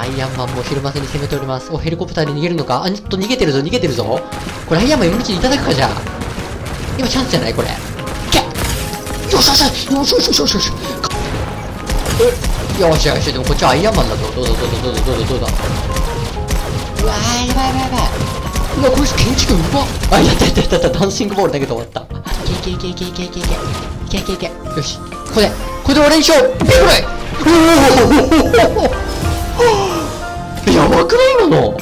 アイアンマンもひるませに攻めております。お、ヘリコプターで逃げるのか？あ、ちょっと逃げてるぞ、逃げてるぞ。これアイアンマン今のうちにいただくか、じゃあ。今チャンスじゃない？これ。いけよしよしよしよしよしよしよしよし。えよしよし、でもこっちはアイアンマンだぞ。どうぞどうぞどうぞどうぞどうぞ。うわー、やばいやばいやばい。うわ、こいつ建築うまっあ、やったやったやったやった。ダンシングボール投げて終わった。いけいけいけいけいけいけいけいけいけいけよし。ここで、これで俺にしようビクライおおやばくない今の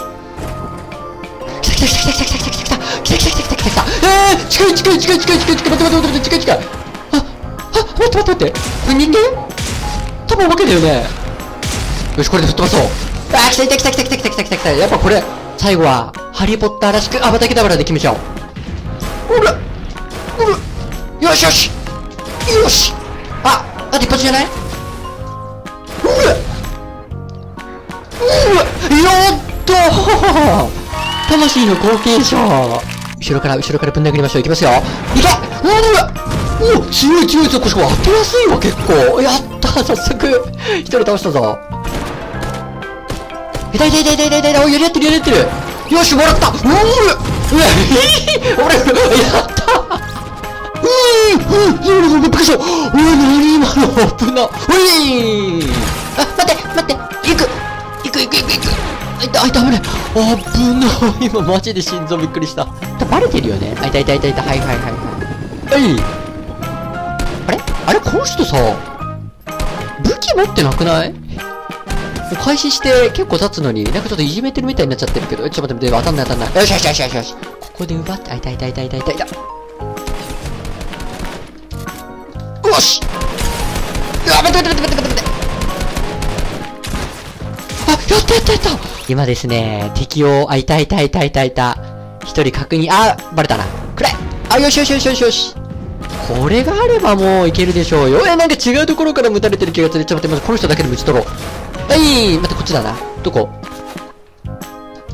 来た来た来た来た来た来た来た来た来た来た来た来た来たえー、近い近い近い近い近い近い待って待って待って近い近いあ、あ、待って待って待ってこれ人間多分お化けだよねよしこれで吹っ飛ばそうあー来た来た来た来た来た来た来た来た来たやっぱこれ最後はハリーポッターらしくアバタケダブラで決めちゃおううらうらよしよしよしあ、あと一発じゃない？魂の後継者後ろから、後ろからぶん殴りましょう。いきますよ。いけうわお強い強いぞ。これ当てやすいわ、結構。やった早速。一人倒したぞ。痛い痛い痛い痛い痛い痛い。お、やり合ってるやり合ってる。よし、もらったうわうわ俺、やったうんうんうんびっくりしたうわ、なに今の危な。ういあ、待って待って行く行く行く行く行くあいた、あいた、危ない危ない今マジで心臓びっくりした。バレてるよねあ、いたいたいたいた。はいはいはいはい。はいあれ？あれ？この人さ、武器持ってなくない？開始して結構経つのに、なんかちょっといじめてるみたいになっちゃってるけど、えちょっと待って待って、当たんない当たんない。よしよしよしよしよし。ここで奪って、あ、いたいたいたいたいたいた。よしうわ、待って待って待って待って待ってあ、やったやったやった今ですね、敵を、あ、いたいたいたいたいた。一人確認、あ、バレたな。くらえあ、よしよしよしよしよし。これがあればもういけるでしょうよ。え、なんか違うところから撃たれてる気がする。ちょっと待って、まずこの人だけで撃ち取ろう。はい、待って、こっちだな。どこ？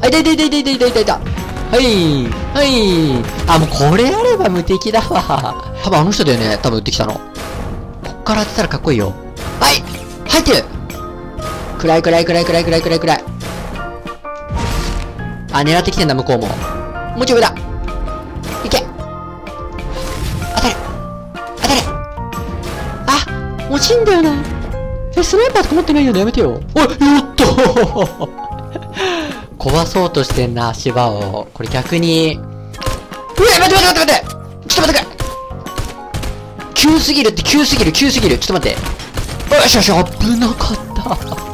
あ、いたいたいたいたいたいたいたいた。はい、はい。あ、もうこれあれば無敵だわ。多分あの人だよね、多分撃ってきたの。こっから当てたらかっこいいよ。はい入ってる暗い暗い暗い暗い暗い暗い暗い。あ、狙ってきてんだ、向こうも。もうちょい上だ。いけ当たれ当たれあ落ちんだよな。え、スナイパーとか持ってないよねやめてよ。おいやったー 壊そうとしてんな、足場を。これ逆に。うわ待って待って待って待ってちょっと待ってくれ急すぎるって急すぎる急すぎるちょっと待ってよしよし危なかった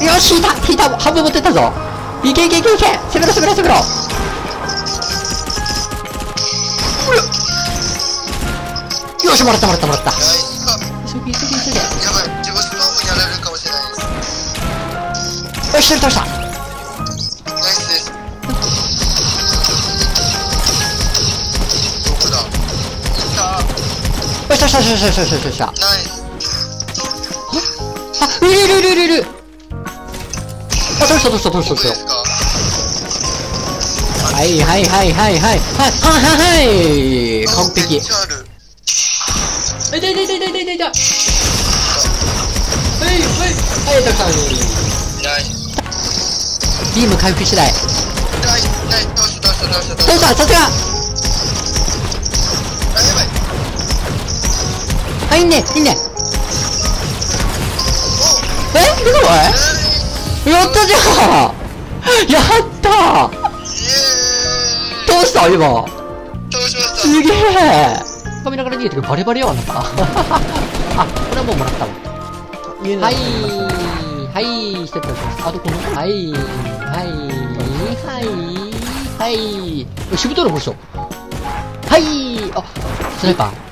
よし引いた引いた半分持ってったぞ。いけいけいけいけ。攻めろ攻めろ攻めろ。よしもらったもらったもらった。急ぎ急ぎ急ぎやばい自分ストームやられるかもしれないよしよし倒した。ナイスです。どこだ。いった。よしよしたよしよしたよしよした。ナイス。あいるいるいるいる。あどうしたどうしたどうしたどうした。はいはいはいはいはい。はいはいはい。はい完璧。めっちゃある。痛い痛い痛い痛い痛い痛いはいはい。はいたくさん。ビーム回復次第。ナイス、ナイス、倒した、倒した、倒した、どうした？さすが。あ、やばい。あいいねいいね。え？すごいやったじゃん。やった。どうした？今。倒しました？すげえ。髪ながら逃げてるバレバレよ あなたあこれはもうもらったわ。はい。はい。ステップですあとこのはい。はい。はい。はい。しぶといのこの人はい。あスナイパー